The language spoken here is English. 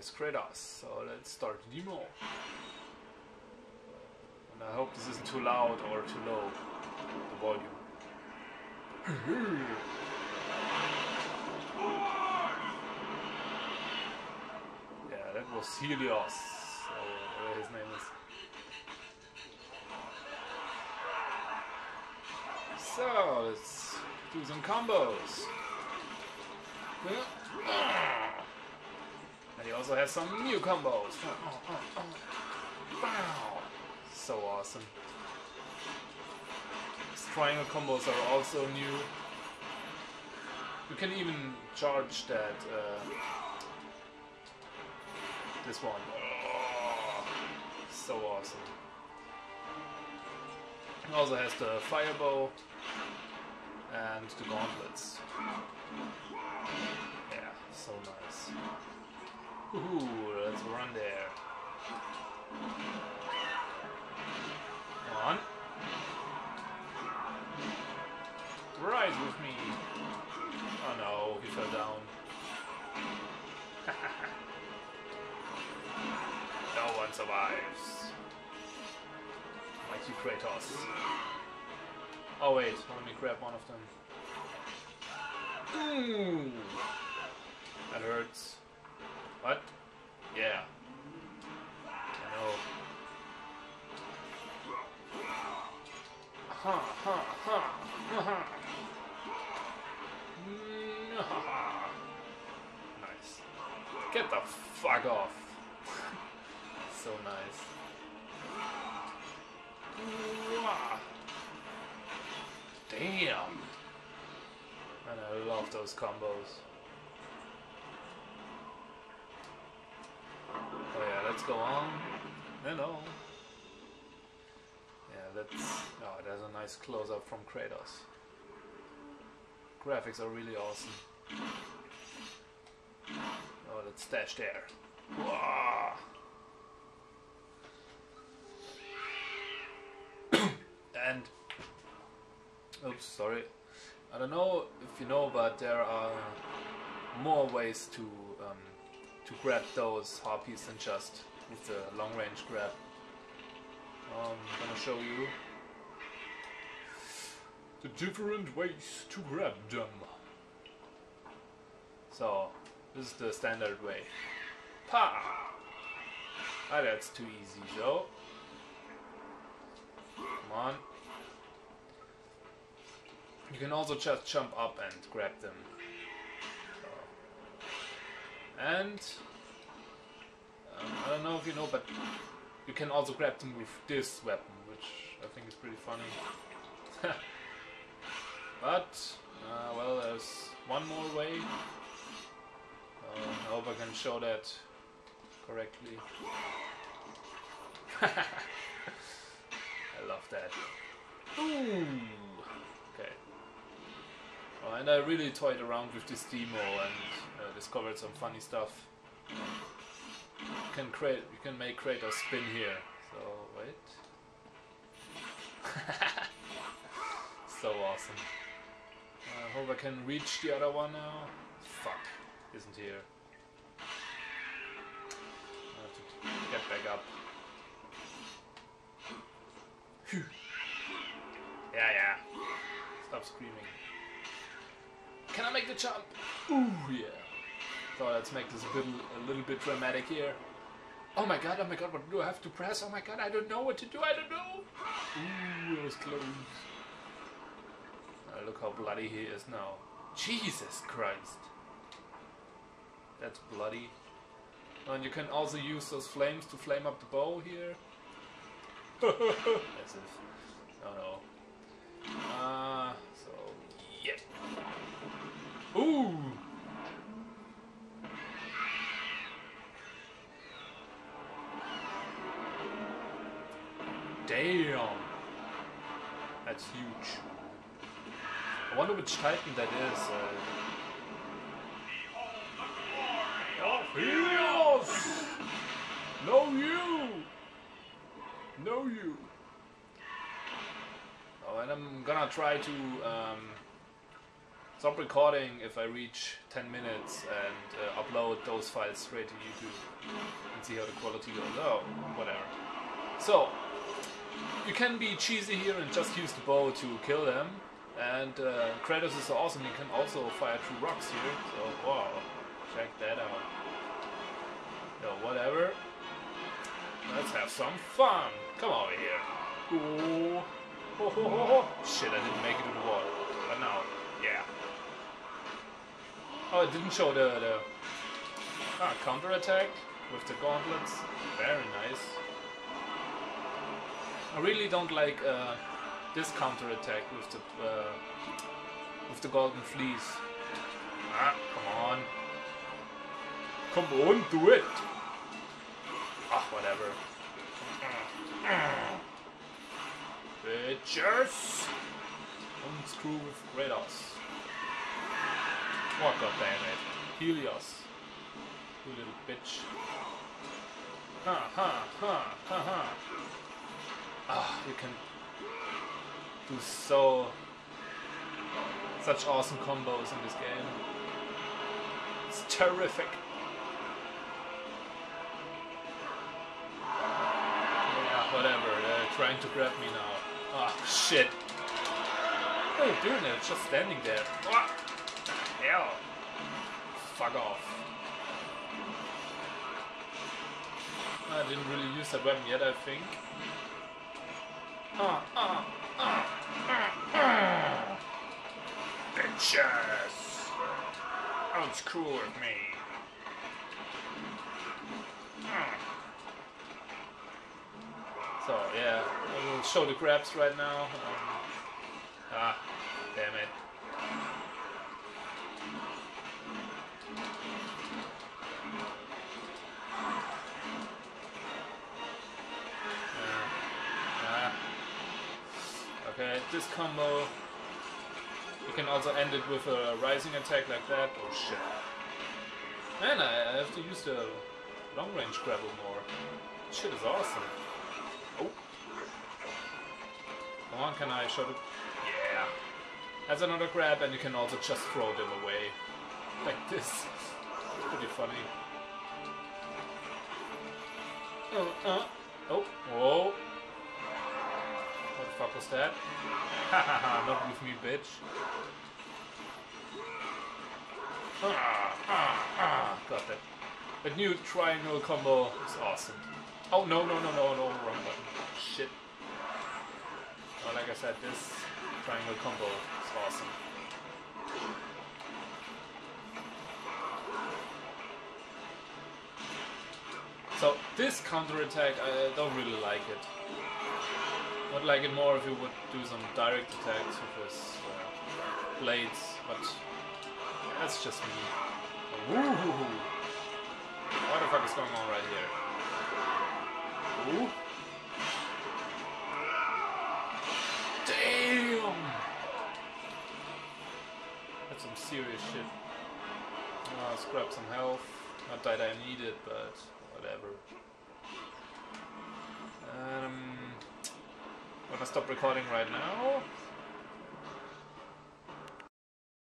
there's Kratos. So let's start demo. And I hope this isn't too loud or too low, the volume. yeah, that was Helios, whatever his name is. So, let's do some combos. And he also has some new combos. Wow. So awesome. His triangle combos are also new. You can even charge that. Uh, this one. Oh, so awesome. He also has the fire bow and the gauntlets. Yeah, so nice. Ooh, let's run there. Come on. Rise with me. Oh no, he fell down. no one survives. Mighty Kratos. Oh wait, let me grab one of them. Ooh. That hurts. What? Yeah. I know. Ha ha ha ha ha. Nice. Get the fuck off. so nice. Damn. And I love those combos. Oh yeah, let's go on. Hello. Yeah, that's... Oh, there's a nice close-up from Kratos. Graphics are really awesome. Oh, that's dash there. Whoa. and... Oops, sorry. I don't know if you know, but there are more ways to to grab those harpies than just with the long range grab. I'm gonna show you the different ways to grab them. So, this is the standard way. Pa! Ah, that's too easy, so. Come on. You can also just jump up and grab them. And um, I don't know if you know, but you can also grab them with this weapon, which I think is pretty funny. but uh, well, there's one more way. Uh, I hope I can show that correctly. I love that. Ooh. Oh, and I really toyed around with this demo and uh, discovered some funny stuff. You can create, you can make Kratos spin here. So wait. so awesome. I hope I can reach the other one now. Fuck, isn't here. I have to get back up. Yeah, yeah. Stop screaming. Can I make the jump? Ooh, yeah. So let's make this a, bit, a little bit dramatic here. Oh my god, oh my god, what do I have to press? Oh my god, I don't know what to do, I don't know. Ooh, it was close. Uh, look how bloody he is now. Jesus Christ. That's bloody. And you can also use those flames to flame up the bow here. As if... Oh no. Uh, so, yeah. Ooh! Damn! That's huge. I wonder which Titan that is. Uh... Helios! No you! No you! Oh, and I'm gonna try to um, stop recording if I reach 10 minutes and uh, upload those files straight to YouTube and see how the quality goes. Oh, whatever. So, you can be cheesy here and just use the bow to kill them. And uh, Kratos is awesome, you can also fire through rocks here. So, wow, check that out. No, whatever. Let's have some fun. Come over here. Ooh. Ho, ho, ho, ho. Shit, I didn't make it to the wall. But now, yeah. Oh, it didn't show the, the ah, counter attack with the gauntlets. Very nice. I really don't like uh, this counter attack with the uh, with the golden fleece. Ah, come on. Come on, do it. Ah, whatever. Bitches! Unscrew with Kratos. Oh god damn it. Helios. You little bitch. Ha ha ha ha ha. Ah, you can do so such awesome combos in this game. It's terrific. Yeah, whatever. They're trying to grab me now. Ah, shit. What are you doing there? Just standing there. What? Hell? Fuck off. I didn't really use that weapon yet, I think. Ah, ah, ah, ah, ah. Bitches! Don't screw with me. So, yeah, I will show the grabs right now. Um, ah, damn it. Okay, this combo. You can also end it with a rising attack like that. Oh shit. Man, I, have to use the long range grapple more. Shit is awesome. Oh. Come on, can I shot it? Yeah. That's another grab, and you can also just throw them away. Like this. Pretty funny. Uh, uh. Oh, whoa. Fuck was that? Hahaha, not with me, bitch. Ah, ah, ah. Got that. The new triangle combo is awesome. Oh, no, no, no, no, no, wrong button. Shit. Oh, like I said, this triangle combo is awesome. So, this counter attack, I don't really like it. Would like it more if you would do some direct attacks with his uh, blades, but that's just me. Ooh. What the fuck is going on right here? Ooh. Damn! That's some serious shit. Uh, let's grab some health. Not that I need it, but whatever. Um, gonna stop recording right now.